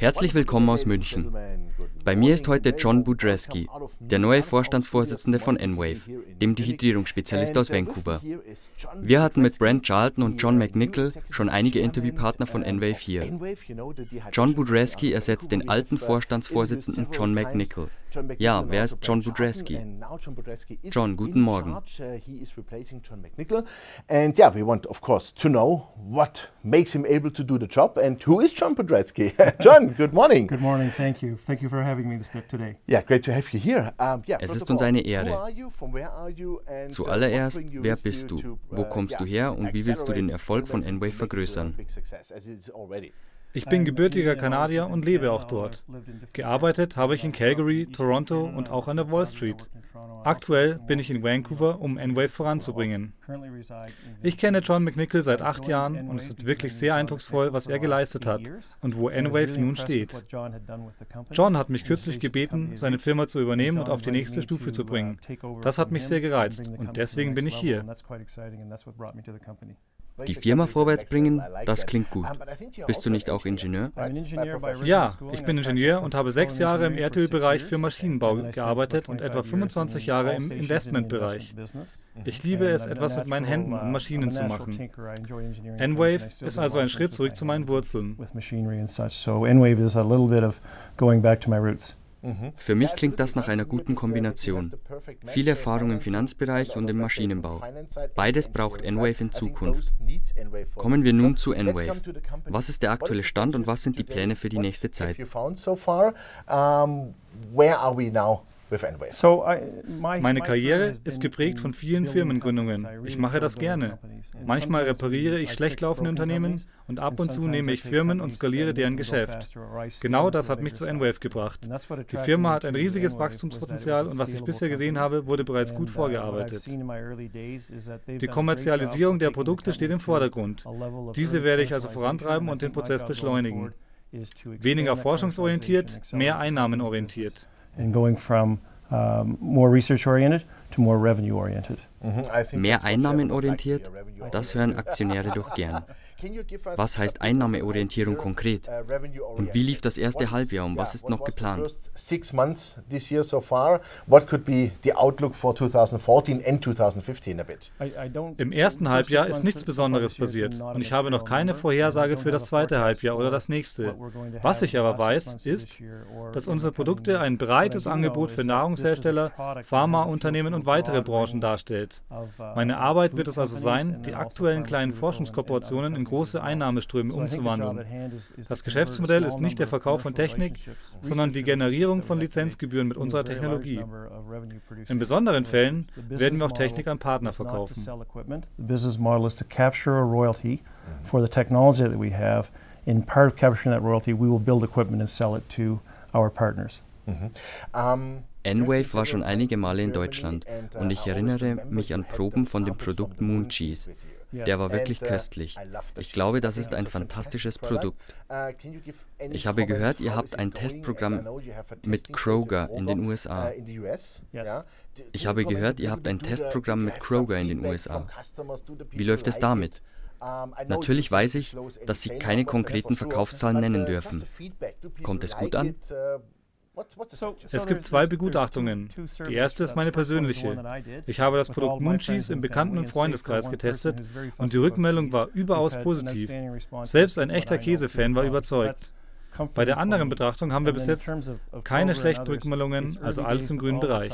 Herzlich willkommen aus München. Bei mir ist heute John Budreski, der neue Vorstandsvorsitzende von Enwave, dem Dehydrierungsspezialist aus Vancouver. Wir hatten mit Brent Charlton und John McNichol schon einige Interviewpartner von Enwave hier. John Budreski ersetzt den alten Vorstandsvorsitzenden John McNichol. Ja, wer ist John Budreski? John, guten Morgen. And yeah, we want, of course, to know what makes him able to do the job and who is John Budreski. John, good morning. Good morning. Thank you. Thank you for having me today. Yeah, great to have you here. Um, yeah, es ist uns eine Ehre. Zuallererst, wer bist du? Wo kommst du her und wie willst du den Erfolg von Enwave vergrößern? Ich bin gebürtiger Kanadier und lebe auch dort. Gearbeitet habe ich in Calgary, Toronto und auch an der Wall Street. Aktuell bin ich in Vancouver, um Enwave voranzubringen. Ich kenne John McNichol seit acht Jahren und es ist wirklich sehr eindrucksvoll, was er geleistet hat und wo Enwave nun steht. John hat mich kürzlich gebeten, seine Firma zu übernehmen und auf die nächste Stufe zu bringen. Das hat mich sehr gereizt und deswegen bin ich hier. Die Firma vorwärts bringen, das klingt gut. Bist du nicht auch Ingenieur? Ja, ich bin Ingenieur und habe sechs Jahre im Erdölbereich für Maschinenbau gearbeitet und etwa 25 Jahre im Investmentbereich. Ich liebe es, etwas mit meinen Händen und Maschinen zu machen. Enwave ist also ein Schritt zurück zu meinen Wurzeln. Enwave is a little bit of going back to my roots. Für mich klingt das nach einer guten Kombination. Viel Erfahrung im Finanzbereich und im Maschinenbau. Beides braucht Enwave in Zukunft. Kommen wir nun zu Enwave. Was ist der aktuelle Stand und was sind die Pläne für die nächste Zeit? Where are we now meine Karriere ist geprägt von vielen Firmengründungen. Ich mache das gerne. Manchmal repariere ich schlecht laufende Unternehmen und ab und zu nehme ich Firmen und skaliere deren Geschäft. Genau das hat mich zu Enwave gebracht. Die Firma hat ein riesiges Wachstumspotenzial und was ich bisher gesehen habe, wurde bereits gut uh, vorgearbeitet. Die Kommerzialisierung der Produkte steht im Vordergrund. Diese werde ich also vorantreiben und den Prozess beschleunigen. Weniger forschungsorientiert, mehr einnahmenorientiert and going from um, more research oriented to more revenue oriented. Mhm. Mehr einnahmenorientiert, das hören Aktionäre doch gern. Was heißt Einnahmeorientierung konkret? Uh, und wie lief das erste Halbjahr und was ist noch geplant? Im ersten Halbjahr ist nichts Besonderes passiert und ich habe noch keine Vorhersage für das zweite Halbjahr oder das nächste. Was ich aber weiß, ist, dass unsere Produkte ein breites Angebot für Nahrungshersteller, Pharmaunternehmen und weitere Branchen darstellt. Meine Arbeit wird es also sein, die aktuellen kleinen Forschungskooperationen in große Einnahmeströme umzuwandeln. Das Geschäftsmodell ist nicht der Verkauf von Technik, sondern die Generierung von Lizenzgebühren mit unserer Technologie. In besonderen Fällen werden wir auch Technik an Partner verkaufen. In part of capturing that royalty, we will build equipment and sell it to our partners. Mhm. Um, Enwave war schon einige Male in Deutschland und ich erinnere mich an Proben von dem Produkt Moon Cheese. Der war wirklich köstlich. Ich glaube, das ist ein fantastisches Produkt. Ich habe gehört, ihr habt ein Testprogramm mit Kroger in den USA. Ich habe gehört, ihr habt ein Testprogramm mit Kroger in den USA. Wie läuft es damit? Natürlich weiß ich, dass Sie keine konkreten Verkaufszahlen nennen dürfen. Kommt es gut an? Es gibt zwei Begutachtungen. Die erste ist meine persönliche. Ich habe das Produkt Mooncheese im Bekannten- und Freundeskreis getestet und die Rückmeldung war überaus positiv. Selbst ein echter Käsefan war überzeugt. Bei der anderen Betrachtung haben wir bis jetzt keine schlechten Rückmeldungen, also alles im grünen Bereich.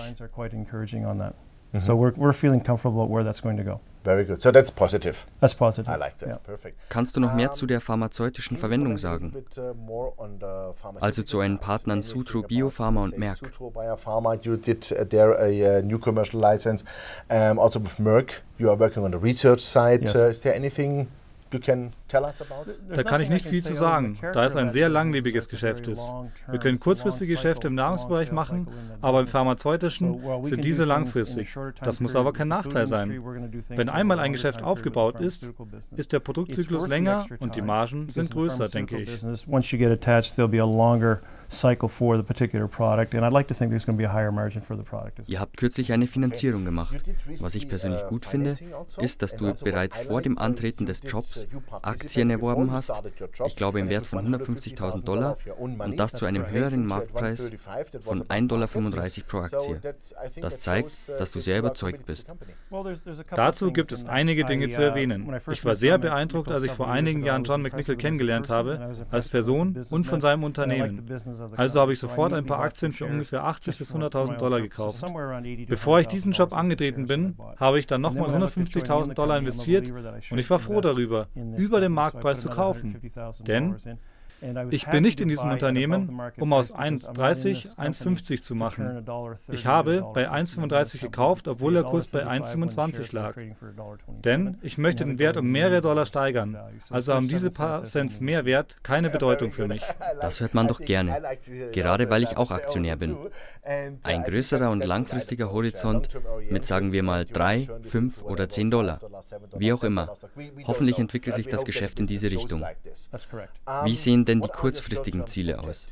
Mm -hmm. So we're, we're feeling comfortable about where that's going to go. Very good. So that's positive. That's positive. I like that. Yeah. Perfect. Kannst du noch mehr zu der pharmazeutischen Verwendung sagen? Uh, also zu euren Partnern Sutro Biopharma und Merck. Sutro Biopharma, you did uh, there a uh, new commercial license. Um, also with Merck, you are working on the research side. Yes. Uh, is there anything da kann ich nicht viel zu sagen, da es ein sehr langlebiges Geschäft ist. Wir können kurzfristige Geschäfte im Nahrungsbereich machen, aber im pharmazeutischen sind diese langfristig. Das muss aber kein Nachteil sein. Wenn einmal ein Geschäft aufgebaut ist, ist der Produktzyklus länger und die Margen sind größer, denke ich cycle for the particular product and I'd like to think there's going to be a higher margin for the product. Ihr habt kürzlich eine Finanzierung gemacht. Was ich persönlich gut finde, ist, dass du bereits vor dem Antreten des Jobs Aktien erworben hast, ich glaube im Wert von 150.000 Dollar, und das zu einem höheren Marktpreis von 1,35 Dollar pro Aktie. Das zeigt, dass du sehr überzeugt bist. Dazu gibt es einige Dinge zu erwähnen. Ich war sehr beeindruckt, als ich vor einigen Jahren John McNichol kennengelernt habe, als Person und von seinem Unternehmen. Also habe ich sofort ein paar Aktien für ungefähr 80 bis 100.000 Dollar gekauft. Bevor ich diesen Job angetreten bin, habe ich dann nochmal 150.000 Dollar investiert und ich war froh darüber, über den Marktpreis zu kaufen. Denn ich bin nicht in diesem Unternehmen, um aus 1,30 1,50 zu machen. Ich habe bei 1,35 gekauft, obwohl der Kurs bei 1,25 lag. Denn ich möchte den Wert um mehrere Dollar steigern. Also haben diese paar Cents mehr Wert keine Bedeutung für mich. Das hört man doch gerne, gerade weil ich auch Aktionär bin. Ein größerer und langfristiger Horizont mit sagen wir mal 3, 5 oder 10 Dollar. Wie auch immer. Hoffentlich entwickelt sich das Geschäft in diese Richtung. Wie sehen denn denn die kurzfristigen Ziele aus?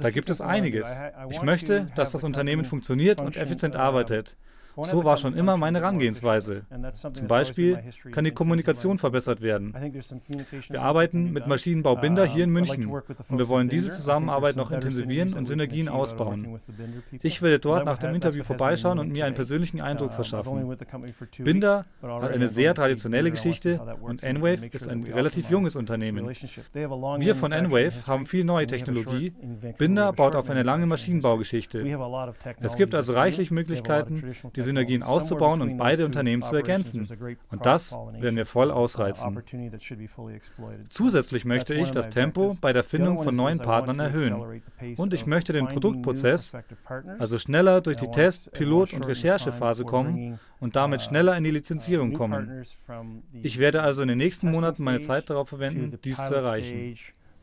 Da gibt es einiges. Ich möchte, dass das Unternehmen funktioniert und effizient arbeitet. So war schon immer meine Herangehensweise. Zum Beispiel kann die Kommunikation verbessert werden. Wir arbeiten mit Maschinenbau Binder hier in München und wir wollen diese Zusammenarbeit noch intensivieren und Synergien ausbauen. Ich werde dort nach dem Interview vorbeischauen und mir einen persönlichen Eindruck verschaffen. Binder hat eine sehr traditionelle Geschichte und Enwave ist ein relativ junges Unternehmen. Wir von Enwave haben viel neue Technologie. Binder baut auf eine lange Maschinenbaugeschichte. Es gibt also reichlich Möglichkeiten, diese Synergien auszubauen und beide Unternehmen zu ergänzen. Und das werden wir voll ausreizen. Zusätzlich möchte ich das Tempo bei der Findung von neuen Partnern erhöhen. Und ich möchte den Produktprozess, also schneller durch die Test-, Pilot- und Recherchephase kommen und damit schneller in die Lizenzierung kommen. Ich werde also in den nächsten Monaten meine Zeit darauf verwenden, dies zu erreichen.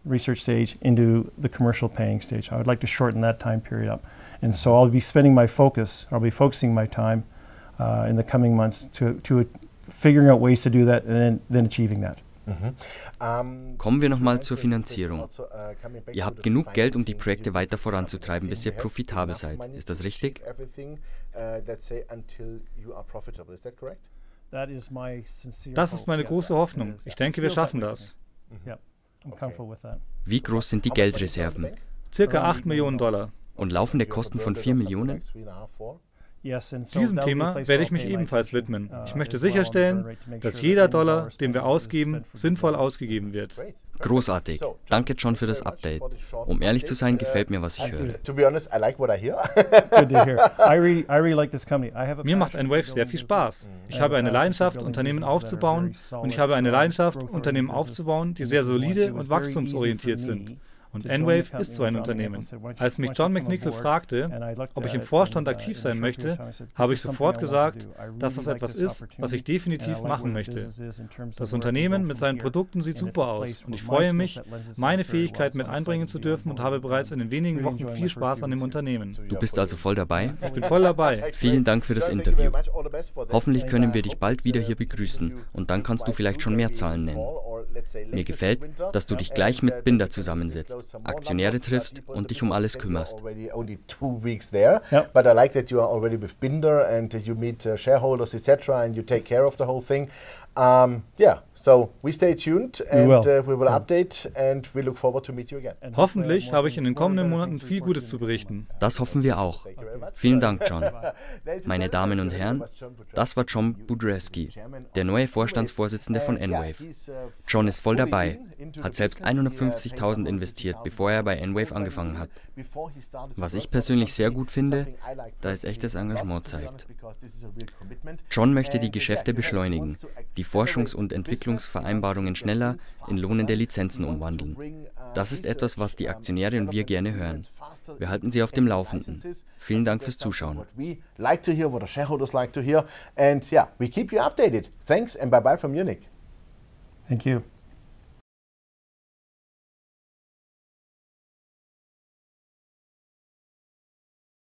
Research stage into the commercial paying stage. I would like to shorten that time period up. And so I'll be spending my focus, I'll be focusing my time uh, in the coming months to, to figuring out ways to do that and then, then achieving that. Mhm. Kommen wir nochmal zur Finanzierung. Also, uh, ihr habt genug Geld, um die Projekte weiter voranzutreiben, bis ihr profitabel seid. Ist das richtig? Uh, das ist meine große Hoffnung. Ich denke, wir schaffen das. Wie groß sind die Geldreserven? Circa 8 Millionen Dollar. Und laufende Kosten von 4 Millionen? Diesem Thema werde ich mich ebenfalls widmen. Uh, ich möchte sicherstellen, dass jeder Dollar, den wir ausgeben, sinnvoll ausgegeben wird. Großartig. Danke, John, für das Update. Um ehrlich zu sein, gefällt mir, was ich höre. Mir macht Enwave sehr viel Spaß. Ich habe eine Leidenschaft, Unternehmen aufzubauen und ich habe eine Leidenschaft, Unternehmen aufzubauen, die sehr solide und wachstumsorientiert sind. Und Enwave ist so ein Unternehmen. Als mich John McNichol fragte, ob ich im Vorstand aktiv sein möchte, habe ich sofort gesagt, dass das etwas ist, was ich definitiv machen möchte. Das Unternehmen mit seinen Produkten sieht super aus und ich freue mich, meine Fähigkeit mit einbringen zu dürfen und habe bereits in den wenigen Wochen viel Spaß an dem Unternehmen. Du bist also voll dabei? Ich bin voll dabei. Vielen Dank für das Interview. Hoffentlich können wir dich bald wieder hier begrüßen und dann kannst du vielleicht schon mehr Zahlen nennen. Mir gefällt, dass du dich gleich mit Binder zusammensetzt. Aktionäre triffst und dich um alles kümmerst. Yep. But I like that you are already with Binder and you meet uh, shareholders, etc., and you take care of the whole thing. Um, yeah, so we stay tuned and we will, uh, we will update and we look forward to meet you again. Hoffentlich habe ich in den kommenden Monaten viel Gutes zu berichten. Das hoffen wir auch. Vielen Dank, John. Meine Damen und Herren, das war John Budreski, der neue Vorstandsvorsitzende von Enwave. John ist voll dabei, hat selbst 150.000 investiert, bevor er bei Enwave angefangen hat. Was ich persönlich sehr gut finde, da es echtes Engagement zeigt. John möchte die Geschäfte beschleunigen, die Forschungs- und Entwicklungsvereinbarungen schneller in lohnende Lizenzen umwandeln. Das ist etwas, was die Aktionäre und wir gerne hören. Wir halten Sie auf dem Laufenden. Vielen Dank fürs Zuschauen.